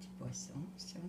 de poção, sur.